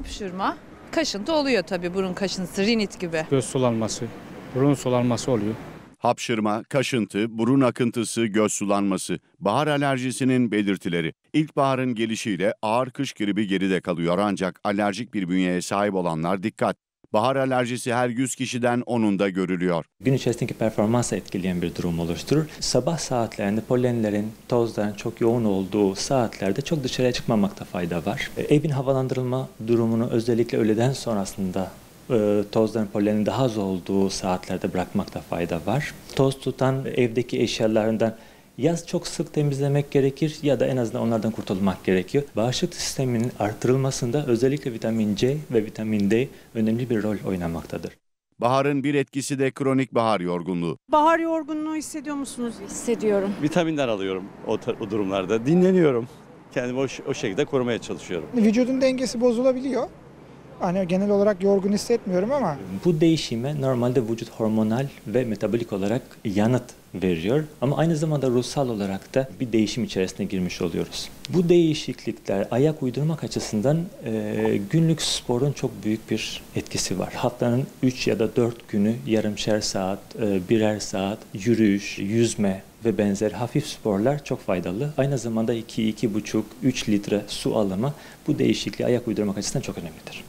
hapşırma, kaşıntı oluyor tabii burun kaşıntısı, rinit gibi. Göz sulanması, burun sulanması oluyor. Hapşırma, kaşıntı, burun akıntısı, göz sulanması, bahar alerjisinin belirtileri. İlkbaharın gelişiyle ağır kış gribi geride kalıyor ancak alerjik bir bünyeye sahip olanlar dikkat. Bahar alerjisi her 100 kişiden 10'unda görülüyor. gün içerisindeki performansı etkileyen bir durum oluşturur. Sabah saatlerinde polenlerin, tozların çok yoğun olduğu saatlerde çok dışarıya çıkmamakta fayda var. E, Evin havalandırılma durumunu özellikle öğleden sonrasında e, tozların polenin daha az olduğu saatlerde bırakmakta fayda var. Toz tutan evdeki eşyalarından ya çok sık temizlemek gerekir ya da en azından onlardan kurtulmak gerekiyor. Bağışıklık sisteminin artırılmasında özellikle vitamin C ve vitamin D önemli bir rol oynamaktadır. Baharın bir etkisi de kronik bahar yorgunluğu. Bahar yorgunluğu hissediyor musunuz? hissediyorum. vitaminler alıyorum o, o durumlarda. Dinleniyorum. Kendimi o, o şekilde korumaya çalışıyorum. Vücudun dengesi bozulabiliyor. Hani genel olarak yorgun hissetmiyorum ama Bu değişime normalde vücut hormonal ve metabolik olarak yanıt veriyor ama aynı zamanda ruhsal olarak da bir değişim içerisine girmiş oluyoruz. Bu değişiklikler ayak uydurmak açısından e, günlük sporun çok büyük bir etkisi var. Haftanın 3 ya da 4 günü yarımşer saat, e, birer saat yürüyüş, yüzme ve benzeri hafif sporlar çok faydalı. Aynı zamanda 2-2,5-3 litre su alımı bu değişikliğe ayak uydurmak açısından çok önemlidir.